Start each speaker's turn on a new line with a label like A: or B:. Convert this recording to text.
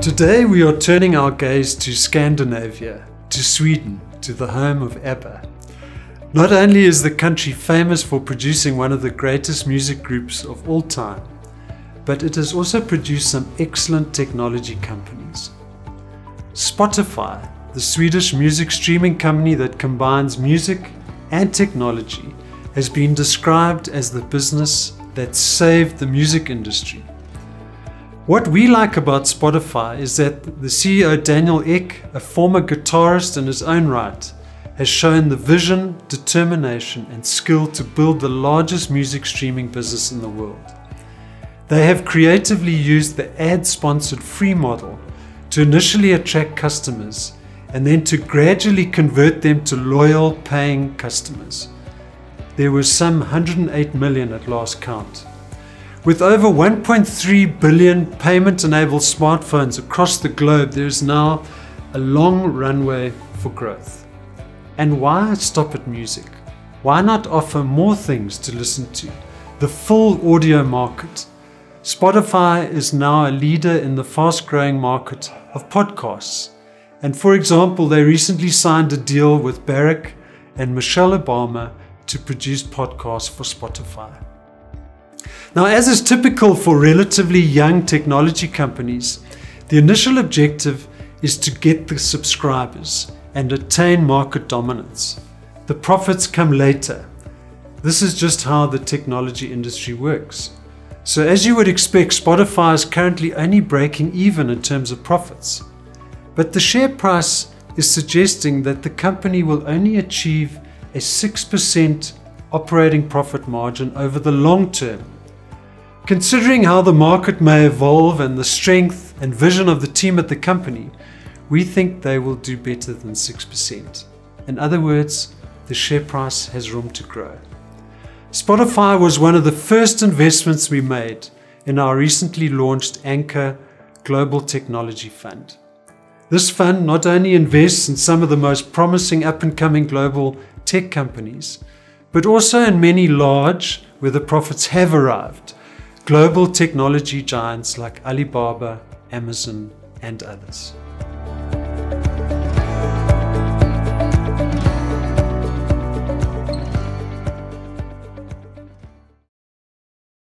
A: Today we are turning our gaze to Scandinavia, to Sweden, to the home of ABBA. Not only is the country famous for producing one of the greatest music groups of all time, but it has also produced some excellent technology companies. Spotify, the Swedish music streaming company that combines music and technology, has been described as the business that saved the music industry. What we like about Spotify is that the CEO Daniel Ek, a former guitarist in his own right, has shown the vision, determination, and skill to build the largest music streaming business in the world. They have creatively used the ad sponsored free model to initially attract customers and then to gradually convert them to loyal paying customers. There were some 108 million at last count. With over 1.3 billion payment enabled smartphones across the globe, there is now a long runway for growth. And why stop at music? Why not offer more things to listen to? The full audio market. Spotify is now a leader in the fast growing market of podcasts. And for example, they recently signed a deal with Barack and Michelle Obama to produce podcasts for Spotify. Now, as is typical for relatively young technology companies, the initial objective is to get the subscribers and attain market dominance. The profits come later. This is just how the technology industry works. So, as you would expect, Spotify is currently only breaking even in terms of profits. But the share price is suggesting that the company will only achieve a 6% operating profit margin over the long term. Considering how the market may evolve and the strength and vision of the team at the company, we think they will do better than 6%. In other words, the share price has room to grow. Spotify was one of the first investments we made in our recently launched Anchor Global Technology Fund. This fund not only invests in some of the most promising up and coming global tech companies, but also in many large, where the profits have arrived, global technology giants like Alibaba, Amazon, and others.